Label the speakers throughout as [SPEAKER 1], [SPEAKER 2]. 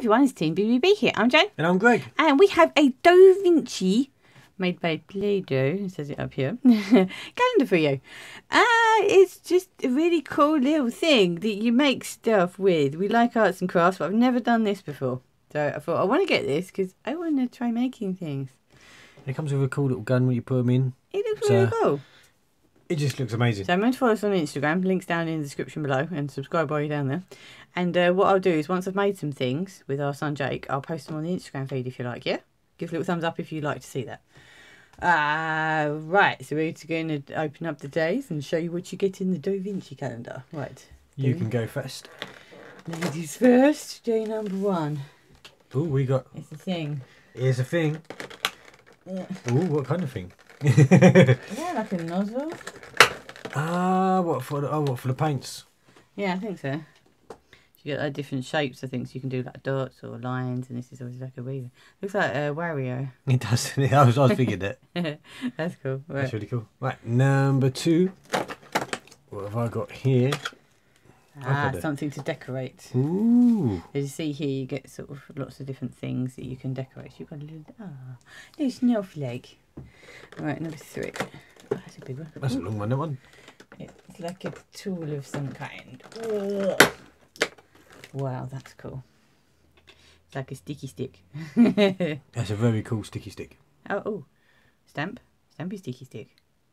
[SPEAKER 1] everyone, it's Team BBB here. I'm Jen,
[SPEAKER 2] And I'm Greg.
[SPEAKER 1] and we have a Doh Vinci made by Play-Doh. It says it up here. calendar for you. Uh, it's just a really cool little thing that you make stuff with. We like arts and crafts, but I've never done this before. So I thought I want to get this because I want to try making things.
[SPEAKER 2] It comes with a cool little gun when you put them in.
[SPEAKER 1] It looks really cool.
[SPEAKER 2] It just looks amazing.
[SPEAKER 1] So I'm going to follow us on Instagram. Links down in the description below, and subscribe while you're down there. And uh, what I'll do is once I've made some things with our son Jake, I'll post them on the Instagram feed if you like. Yeah, give a little thumbs up if you'd like to see that. Uh, right, so we're going to open up the days and show you what you get in the Doh Vinci calendar. Right,
[SPEAKER 2] You can go first.
[SPEAKER 1] ladies first. Day number one.
[SPEAKER 2] Oh, we got.
[SPEAKER 1] It's a thing.
[SPEAKER 2] It's a thing.
[SPEAKER 1] Yeah,
[SPEAKER 2] Oh, what kind of thing?
[SPEAKER 1] yeah like a nozzle.
[SPEAKER 2] ah, what for? The, oh, what for the paints?
[SPEAKER 1] Yeah, I think so. You get like different shapes, I think, so you can do like dots or lines, and this is always like a weaver. Looks like a Wario.
[SPEAKER 2] It does. I was, I was thinking that.
[SPEAKER 1] That's cool. Right.
[SPEAKER 2] That's really cool. Right, number two. What have I got here?
[SPEAKER 1] Ah, something to decorate.
[SPEAKER 2] Ooh.
[SPEAKER 1] As you see here, you get sort of lots of different things that you can decorate. You've got a little, ah, little snowflake. Right, number three. Oh, that's a big one.
[SPEAKER 2] That's a long one, that one.
[SPEAKER 1] It's like a tool of some kind. Wow, that's cool. It's like a sticky stick. oh,
[SPEAKER 2] That's a very cool sticky stick.
[SPEAKER 1] oh, stamp. Stampy sticky stick.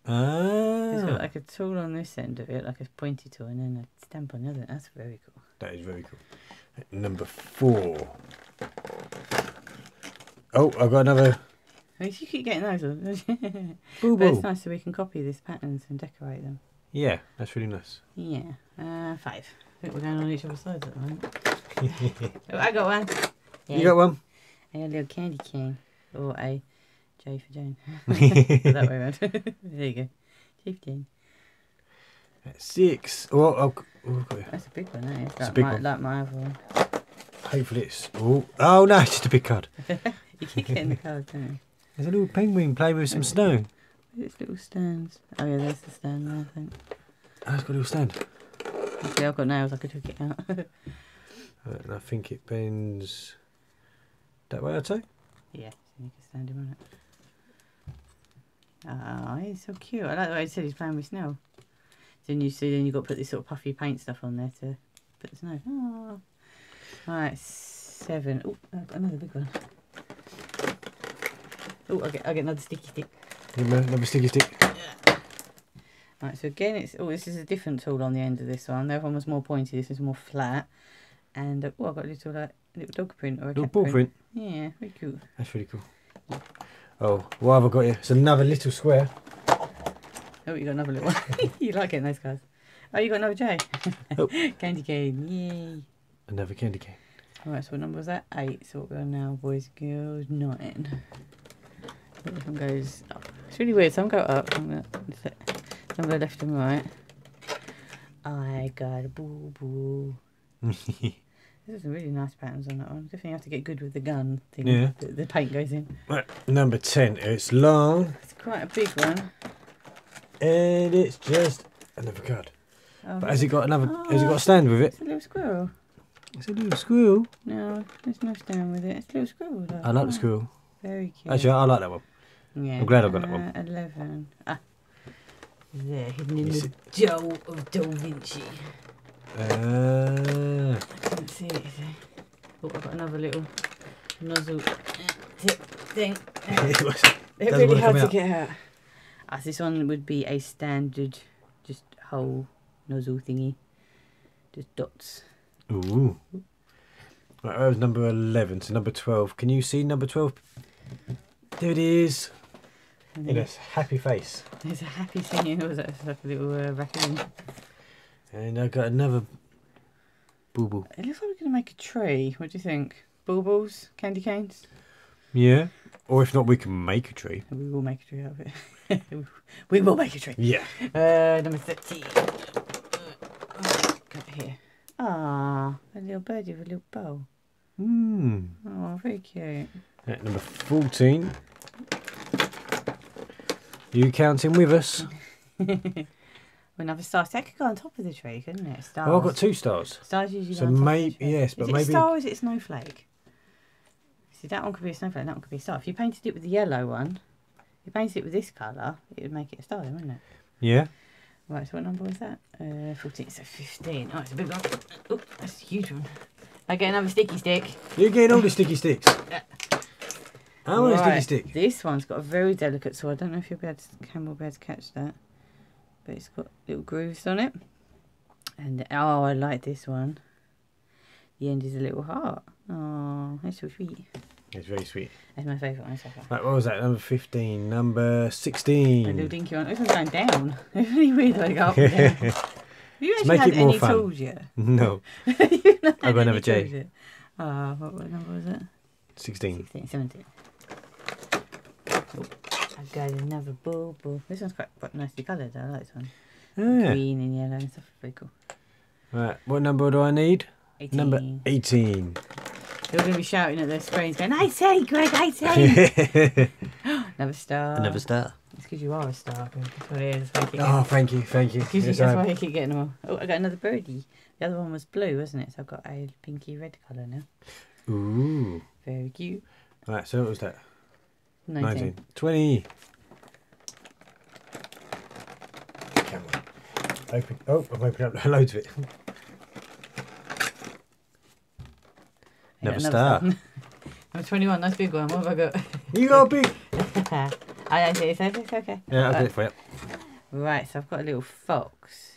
[SPEAKER 1] It's
[SPEAKER 2] Ah.
[SPEAKER 1] got like a tool on this end of it, like a pointy tool, and then a stamp on the other. That's very cool.
[SPEAKER 2] That is very cool. Number four. Oh, I've got another
[SPEAKER 1] Oh, you keep getting those.
[SPEAKER 2] boo
[SPEAKER 1] But it's nice so we can copy these patterns and decorate them.
[SPEAKER 2] Yeah, that's really nice.
[SPEAKER 1] Yeah. Uh, five. I think we're going on each other's sides at the moment. oh, I got one. Yeah.
[SPEAKER 2] You got one?
[SPEAKER 1] I got a little candy cane. Or a J for Jane. that way around. there you go. J for Jane.
[SPEAKER 2] Six. Oh, oh, oh, I've got it.
[SPEAKER 1] That's a big one, that is. It's
[SPEAKER 2] It's a
[SPEAKER 1] like,
[SPEAKER 2] big
[SPEAKER 1] my,
[SPEAKER 2] one.
[SPEAKER 1] like my other one.
[SPEAKER 2] Hopefully it's. Oh, oh no, it's just a big card.
[SPEAKER 1] You keep getting the cards, don't you?
[SPEAKER 2] There's a little penguin playing with some snow.
[SPEAKER 1] It's little stands. Oh, yeah, there's the stand there, I think.
[SPEAKER 2] Oh, it's got a little stand.
[SPEAKER 1] Actually, I've got nails. I could take it out.
[SPEAKER 2] Uh, and I think it bends that way, I'd say.
[SPEAKER 1] Yeah, so you can stand him on it. Oh, he's so cute. I like the way he said he's playing with snow. Then you see, then you've got to put this sort of puffy paint stuff on there to put the snow. Ah. Oh. Alright, seven. Oh, I've uh, got another big one. Oh, I'll get, I'll get another sticky stick.
[SPEAKER 2] Another sticky stick.
[SPEAKER 1] Right, so again, it's oh, this is a different tool on the end of this one. The other one was more pointy. This is more flat. And uh, oh, I've got a little like little dog print or a
[SPEAKER 2] Little ball print.
[SPEAKER 1] Yeah, very cute.
[SPEAKER 2] That's really cool. Oh, what have I got here? It's another little square.
[SPEAKER 1] Oh, you got another little one. you like getting those guys. Oh, you got another J.
[SPEAKER 2] Oh.
[SPEAKER 1] Candy cane, yay.
[SPEAKER 2] Another candy cane.
[SPEAKER 1] Alright, so what number was that? Eight. So what we're on now, boys girls, nine. This one goes up. It's really weird. Some go up, some go, some go left and right. I got a boo boo. There's some really nice patterns on that one. Definitely have to get good with the gun thing.
[SPEAKER 2] Yeah.
[SPEAKER 1] The, the paint goes in.
[SPEAKER 2] right, number 10. It's long
[SPEAKER 1] It's quite a big one.
[SPEAKER 2] and it's just another card.
[SPEAKER 1] Oh,
[SPEAKER 2] But has it got another. Has it got a stand with it?
[SPEAKER 1] it's a little squirrel.
[SPEAKER 2] It's a little squirrel.
[SPEAKER 1] No, there's no stand with it. It's a little squirrel though.
[SPEAKER 2] I like
[SPEAKER 1] Oh,
[SPEAKER 2] the squirrel.
[SPEAKER 1] Very cute.
[SPEAKER 2] Actually, I like that one.
[SPEAKER 1] yeah.
[SPEAKER 2] I'm glad I got that one.
[SPEAKER 1] uh, Eleven. Ah. There, hidden in the dough of Doh Vinci.
[SPEAKER 2] Uh,
[SPEAKER 1] Can't see it. is there? Oh, I've got another little nozzle tip thing.
[SPEAKER 2] It was-
[SPEAKER 1] really hard to
[SPEAKER 2] out.
[SPEAKER 1] get out. Ah, this one would be a standard, just whole nozzle thingy. Just dots.
[SPEAKER 2] Ooh. Right, that was number 11. So number 12. Can you see number 12? There it is. In a happy face.
[SPEAKER 1] There's a happy thing. What was that? It's like a little uh, raccoon.
[SPEAKER 2] And I got another boo boo.
[SPEAKER 1] It looks like we're going to make a tree. What do you think? Baubles? Candy canes?
[SPEAKER 2] Yeah. Or if not, we can make a tree.
[SPEAKER 1] We will make a tree out of it. we will make a tree.
[SPEAKER 2] Yeah.
[SPEAKER 1] Uh, number 13. Got here. Ah, a little birdie with a little bow.
[SPEAKER 2] Hmm.
[SPEAKER 1] Oh, very cute.
[SPEAKER 2] At number 14. You counting with us?
[SPEAKER 1] Another star. That could go on top of the tree, couldn't it? Stars.
[SPEAKER 2] Oh, I've got two stars.
[SPEAKER 1] Stars usually
[SPEAKER 2] So
[SPEAKER 1] go on top
[SPEAKER 2] maybe-
[SPEAKER 1] of the tree.
[SPEAKER 2] yes, but
[SPEAKER 1] is it
[SPEAKER 2] maybe-
[SPEAKER 1] star or is it a snowflake? See, that one could be a snowflake, that one could be a star. If you painted it with the yellow one, if you painted it with this colour, it would make it a star, then, wouldn't it?
[SPEAKER 2] Yeah.
[SPEAKER 1] Right, so what number was that? Uh, 14, so 15. Oh, it's a big one. Oh, that's a huge one. I get another sticky stick.
[SPEAKER 2] You're getting all the sticky sticks. I want a sticky stick.
[SPEAKER 1] This one's got a very delicate, so I don't know if you'll be able to, camera will be able to catch that. But it's got little grooves on it. And, oh, I like this one. The end is a little heart. Oh, that's so sweet.
[SPEAKER 2] It's very sweet.
[SPEAKER 1] It's my favourite one so far.
[SPEAKER 2] Right, what was that? Number 15. Number 16.
[SPEAKER 1] A little
[SPEAKER 2] 16.
[SPEAKER 1] dinky one. This one's going down. It's really weird that I go up and down. Have you actually
[SPEAKER 2] make
[SPEAKER 1] had
[SPEAKER 2] it more
[SPEAKER 1] any
[SPEAKER 2] fun.
[SPEAKER 1] tools yet?
[SPEAKER 2] no,
[SPEAKER 1] You've not
[SPEAKER 2] I've got
[SPEAKER 1] any
[SPEAKER 2] another J.
[SPEAKER 1] Ah, what, what number was it?
[SPEAKER 2] 16.
[SPEAKER 1] 16, 17. Oh, I've got another ball, ball. This one's quite, quite nicely coloured. I like this one.
[SPEAKER 2] Oh, yeah.
[SPEAKER 1] Green and yellow and stuff. Very cool.
[SPEAKER 2] Right, what number do I need?
[SPEAKER 1] 18.
[SPEAKER 2] Number 18.
[SPEAKER 1] They're going to be shouting at their screens going, 18, Greg, 18. Another star.
[SPEAKER 2] Another star.
[SPEAKER 1] It's because you are a star. Greg. That's what it is. That's why
[SPEAKER 2] Oh, thank you, thank you.
[SPEAKER 1] Excuse me,
[SPEAKER 2] Yes,
[SPEAKER 1] that's
[SPEAKER 2] I-
[SPEAKER 1] why I keep getting them all. Oh, I got another birdie. The other one was blue, wasn't it? So I've got a pinky red colour now.
[SPEAKER 2] Ooh.
[SPEAKER 1] Very cute.
[SPEAKER 2] Right, so what was that?
[SPEAKER 1] 19.
[SPEAKER 2] 19. 20. Come on. Open. Oh, I'm opening up loads of it. Never start.
[SPEAKER 1] Number 21, nice big one. What have I got?
[SPEAKER 2] You got a big.
[SPEAKER 1] I don't see it, it's it's okay.
[SPEAKER 2] Yeah, I'll do it uh, for you.
[SPEAKER 1] Right, so I've got a little fox.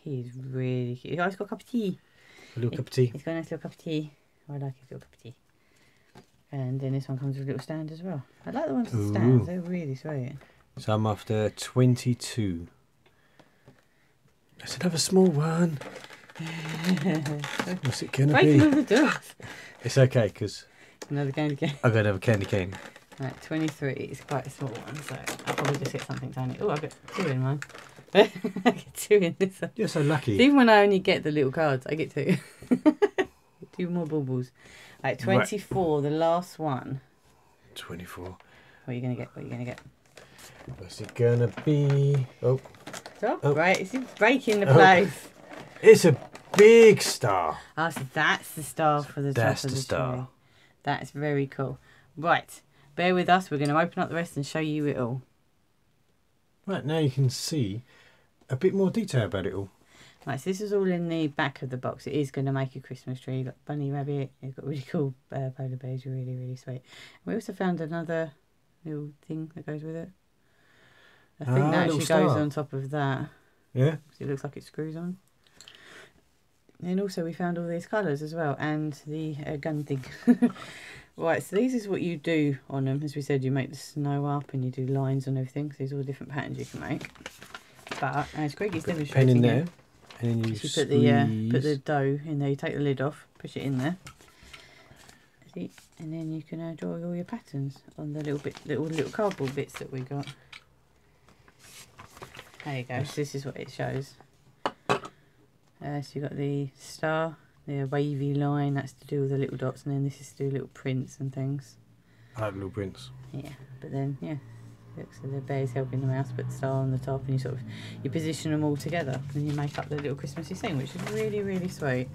[SPEAKER 1] He's really cute. Oh, he's got a cup of tea.
[SPEAKER 2] A little cup of tea.
[SPEAKER 1] He's got a nice little cup of tea. Oh, I like his little cup of tea. And then this one comes with a little stand as well. I like the ones with stands, they're really sweet.
[SPEAKER 2] So I'm after 22. That's another small one. What's it going to
[SPEAKER 1] Breaking all
[SPEAKER 2] be? It's okay, because
[SPEAKER 1] Another candy cane.
[SPEAKER 2] I've got another candy cane.
[SPEAKER 1] Right, 23 is quite a small one, so I'll probably just get something tiny. Oh, I've got two in mine. I get two in this one.
[SPEAKER 2] You're so lucky.
[SPEAKER 1] Even when I only get the little cards, I get two. two more baubles. Like 24, the last one.
[SPEAKER 2] 24.
[SPEAKER 1] What are you going to get? What are you going to get?
[SPEAKER 2] What's it going to be? Oh,
[SPEAKER 1] Stop.
[SPEAKER 2] Oh.
[SPEAKER 1] Right, it's breaking the
[SPEAKER 2] Oh.
[SPEAKER 1] place.
[SPEAKER 2] it's a big star.
[SPEAKER 1] Ah, so that's the star for the
[SPEAKER 2] That's
[SPEAKER 1] top of
[SPEAKER 2] the
[SPEAKER 1] the
[SPEAKER 2] star.
[SPEAKER 1] tree. That's very cool. Right, bear with us. We're going to open up the rest and show you it all.
[SPEAKER 2] Right, now you can see a bit more detail about it all.
[SPEAKER 1] Right, so this is all in the back of the box. It is going to make a Christmas tree. You've got bunny rabbit. You've got really cool uh, polar bears. You're really, really sweet. We also found another little thing that goes with it. I think
[SPEAKER 2] Ah,
[SPEAKER 1] that actually goes on top of that.
[SPEAKER 2] Yeah.
[SPEAKER 1] It looks like it screws on. And also we found all these colours as well and the uh, gun thing. right, so these is what you do on them. As we said, you make the snow up and you do lines on everything. So these are all different patterns you can make. But as Greg is
[SPEAKER 2] Pen
[SPEAKER 1] demonstrating
[SPEAKER 2] in there.
[SPEAKER 1] it,
[SPEAKER 2] And then you,
[SPEAKER 1] you put the uh, put the dough in there. You take the lid off, push it in there. See, and then you can uh, draw all your patterns on the little bit, little little cardboard bits that we got. There you go. So this is what it shows. Uh, so you got the star, the wavy line. That's to do with the little dots, and then this is to do little prints and things.
[SPEAKER 2] I like little prints.
[SPEAKER 1] Yeah, but then yeah, so the bear's helping the mouse put the star on the top, and you sort of you position them all together, and you make up the little Christmassy scene, which is really really sweet.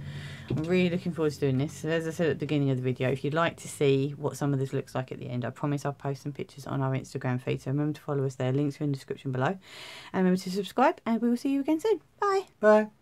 [SPEAKER 1] I'm really looking forward to doing this. So as I said at the beginning of the video, if you'd like to see what some of this looks like at the end, I promise I'll post some pictures on our Instagram feed. So remember to follow us there. Links are in the description below, and remember to subscribe, and we will see you again soon. Bye.
[SPEAKER 2] Bye.